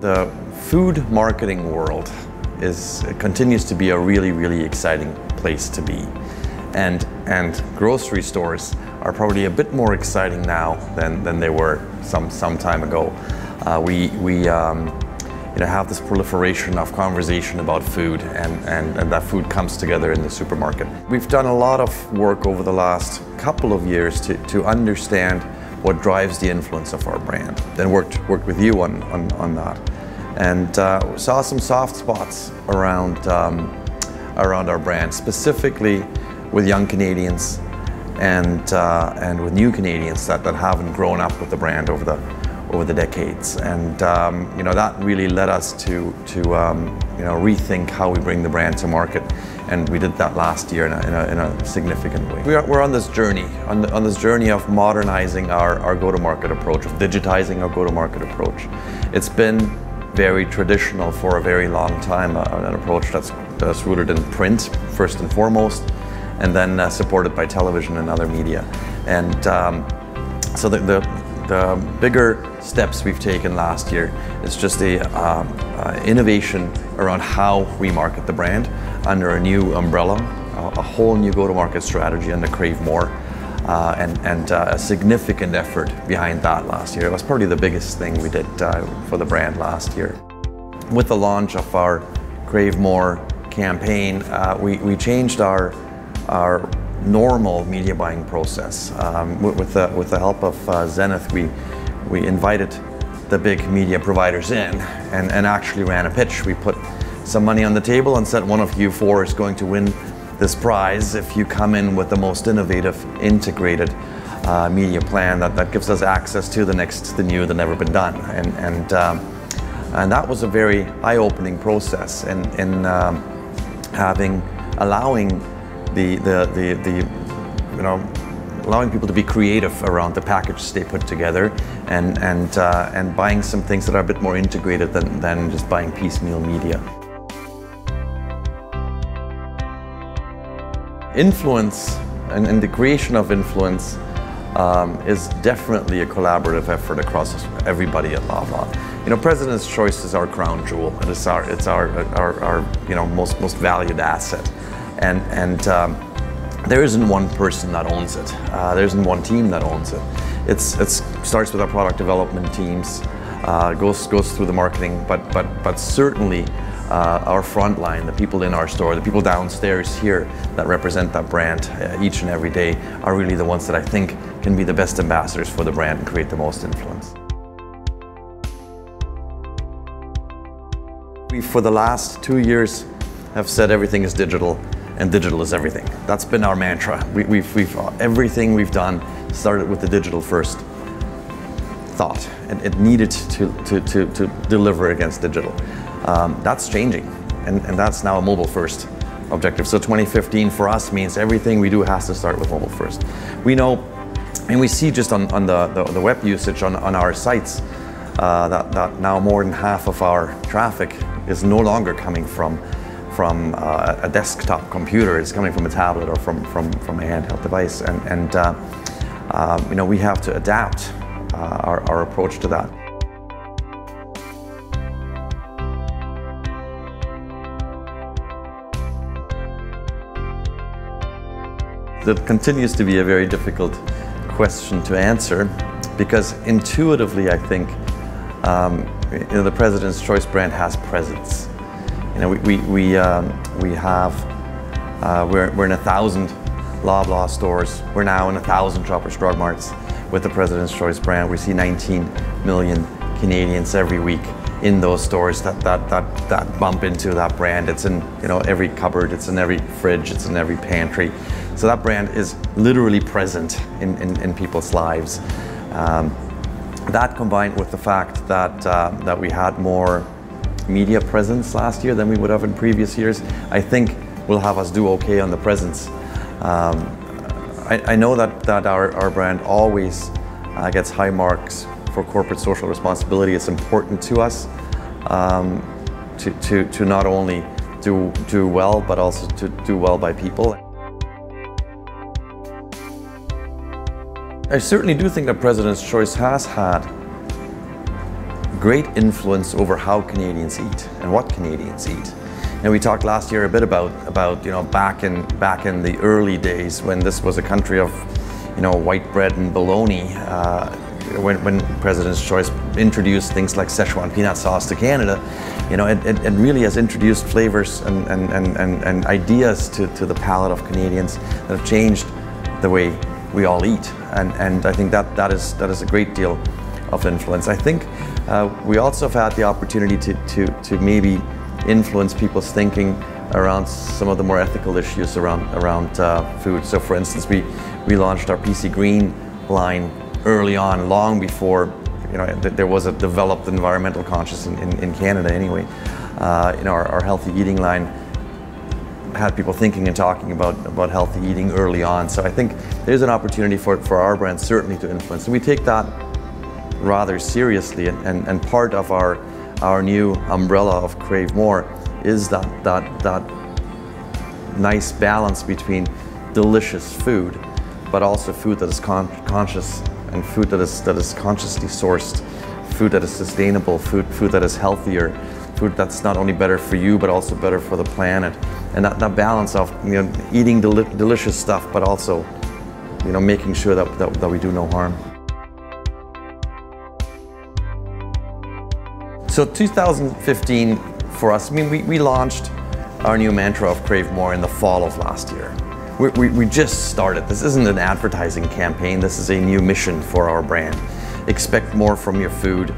The food marketing world is continues to be a really, really exciting place to be. And, and grocery stores are probably a bit more exciting now than, than they were some, some time ago. Uh, we we um, you know, have this proliferation of conversation about food and, and, and that food comes together in the supermarket. We've done a lot of work over the last couple of years to, to understand what drives the influence of our brand. Then worked, worked with you on, on, on that. And uh, saw some soft spots around, um, around our brand, specifically with young Canadians and, uh, and with new Canadians that, that haven't grown up with the brand over the, over the decades. And um, you know, that really led us to, to um, you know, rethink how we bring the brand to market. And we did that last year in a, in a, in a significant way. We are, we're on this journey, on, the, on this journey of modernizing our, our go-to-market approach, of digitizing our go-to-market approach. It's been very traditional for a very long time, uh, an approach that's, that's rooted in print, first and foremost, and then uh, supported by television and other media. And um, so the, the, the, bigger steps we've taken last year is just the um, uh, innovation around how we market the brand under a new umbrella, a, whole new go-to-market strategy under Crave More. Uh, and, and uh, a significant effort behind that last year. It was probably the biggest thing we did uh, for the brand last year. With the launch of our Crave More campaign, uh, we, we changed our, our normal media buying process. Um, with, the, with the help of uh, Zenith, we, we invited the big media providers in and, and actually ran a pitch. We put some money on the table and said one of you four is going to win this prize if you come in with the most innovative, integrated uh, media plan that, that gives us access to the next, the new, the never been done. And, and, um, and that was a very eye-opening process in, in um, having, allowing the, the, the, the, you know, allowing people to be creative around the package they put together and, and, uh, and buying some things that are a bit more integrated than, than just buying piecemeal media. Influence and, and, the creation of influence um, is definitely a collaborative effort across everybody at Loblaw. You know, President's Choice is our crown jewel. It is our, it's our, our, our you know, most, most valued asset. And, and um, there isn't one person that owns it. Uh, there isn't one team that owns it. It's, it starts with our product development teams, uh, goes, goes through the marketing, but, but, but certainly uh, our front line, the people in our store, the people downstairs here that represent that brand uh, each and every day are really the ones that I think can be the best ambassadors for the brand and create the most influence. We, for the last two years, have said everything is digital and digital is everything. That's been our mantra. We, we've, we've, everything we've done started with the digital first thought. and it needed to, to, to, to deliver against digital. Um, that's changing, and, and that's now a mobile first objective. So 2015 for us means everything we do has to start with mobile first. We know, and we see just on, on the, the, the web usage on, on our sites, uh, that, that now more than half of our traffic is no longer coming from from uh, a desktop computer, it's coming from a tablet or from, from, from a handheld device. And, and uh, um, you know, we have to adapt uh, our, our approach to that. That continues to be a very difficult question to answer because intuitively I think um, you know, the President's Choice brand has presence. You know, we, we, we, um, we have, uh, we're, we're in a thousand Loblaw stores. We're now in a thousand Shoppers Drug Marts with the President's Choice brand. We see 19 million Canadians every week in those stores that, that, that, that bump into that brand. It's in you know, every cupboard, it's in every fridge, it's in every pantry. So that brand is literally present in, in, in people's lives. Um, that combined with the fact that, uh, that we had more media presence last year than we would have in previous years, I think will have us do okay on the presence. Um, I, I, know that, that our, our brand always uh, gets high marks for corporate social responsibility. It's important to us um, to, to, to not only do, do well, but also to do well by people. I certainly do think that President's Choice has had great influence over how Canadians eat and what Canadians eat. And we talked last year a bit about, about you know, back in, back in the early days when this was a country of you know, white bread and bologna, uh, when, when President's Choice introduced things like Szechuan peanut sauce to Canada, you know, it, it, it really has introduced flavors and, and, and, and, and ideas to, to the palate of Canadians that have changed the way we all eat. And, and I think that, that, is, that is a great deal of influence. I think uh, we also have had the opportunity to, to, to maybe influence people's thinking around some of the more ethical issues around, around uh, food. So for instance, we, we launched our PC Green line early on, long before you know, there was a developed environmental conscious in, in, in Canada anyway. Uh, you know, our, our, healthy eating line had people thinking and talking about, about healthy eating early on. So I think there's an opportunity for, for our brand certainly to influence. And we take that rather seriously and, and, and part of our, our new umbrella of Crave More is that, that, that nice balance between delicious food but also food that is con conscious and food that is, that is consciously sourced, food that is sustainable, food, food that is healthier, food that's not only better for you, but also better for the planet. And that, that balance of you know, eating deli delicious stuff, but also you know, making sure that, that, that we do no harm. So 2015 for us, I mean, we, we launched our new mantra of Crave More in the fall of last year. We, we, we, just started. This isn't an advertising campaign. This is a new mission for our brand. Expect more from your food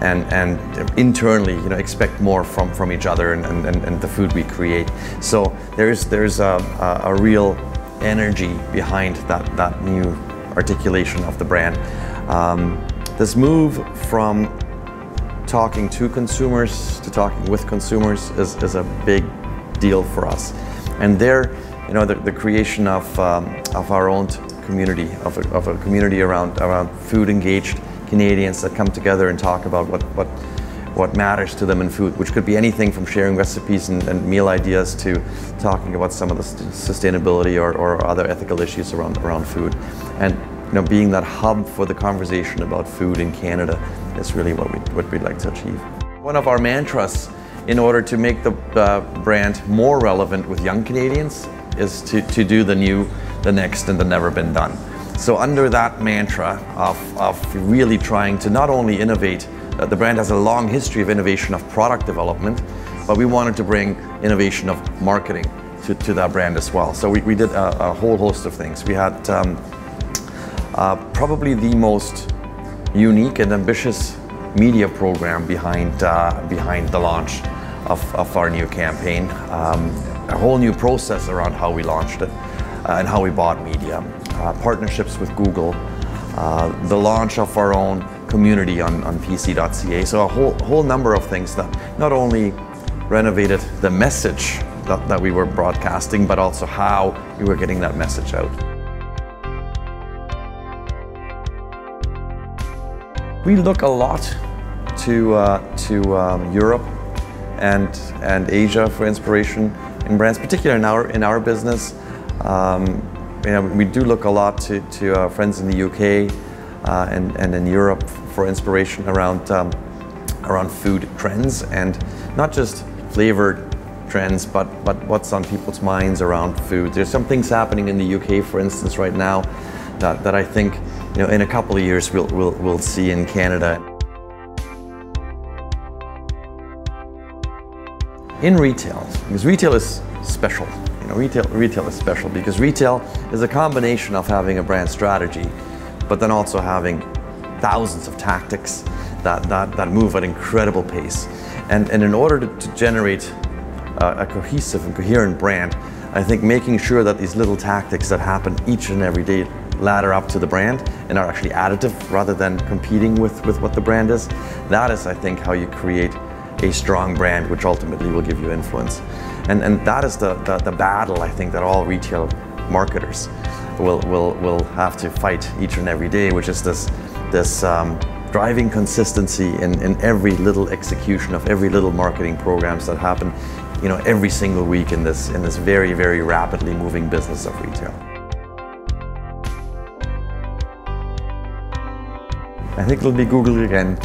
and, and internally, you know, expect more from, from each other and, and, and the food we create. So there's, there's a, a, a real energy behind that, that new articulation of the brand. Um, this move from talking to consumers to talking with consumers is, is a big deal for us. And there, you know, the, the creation of, um, of our own community, of a, of a community around, around food engaged Canadians that come together and talk about what, what, what matters to them in food, which could be anything from sharing recipes and, and meal ideas to talking about some of the sustainability or, or other ethical issues around, around food. And you know, being that hub for the conversation about food in Canada is really what, we, what we'd like to achieve. One of our mantras in order to make the uh, brand more relevant with young Canadians is to, to do the new, the next, and the never been done. So under that mantra of, of really trying to not only innovate, uh, the brand has a long history of innovation of product development, but we wanted to bring innovation of marketing to, to that brand as well. So we, we did a, a whole host of things. We had um, uh, probably the most unique and ambitious media program behind, uh, behind the launch of, of our new campaign. Um, a whole new process around how we launched it uh, and how we bought media. Uh, partnerships with Google, uh, the launch of our own community on, on pc.ca. So a whole, whole number of things that not only renovated the message that, that we were broadcasting, but also how we were getting that message out. We look a lot to, uh, to um, Europe and, and Asia for inspiration in brands, particularly in our, in our business. Um, you know, we do look a lot to, to our friends in the UK uh, and, and in Europe for inspiration around, um, around food trends and not just flavored trends, but, but what's on people's minds around food. There's some things happening in the UK, for instance, right now that, that I think you know, in a couple of years we'll, we'll, we'll see in Canada. In retail, because retail is special. You know, retail, retail is special because retail is a combination of having a brand strategy, but then also having thousands of tactics that, that, that move at incredible pace. And, and in order to, to generate a, a cohesive and coherent brand, I think making sure that these little tactics that happen each and every day ladder up to the brand and are actually additive rather than competing with, with what the brand is, that is, I think, how you create a strong brand, which ultimately will give you influence. And, and that is the, the, the battle, I think, that all retail marketers will, will, will have to fight each and every day, which is this, this um, driving consistency in, in every little execution of every little marketing programs that happen you know, every single week in this, in this very, very rapidly moving business of retail. I think it'll be Google again.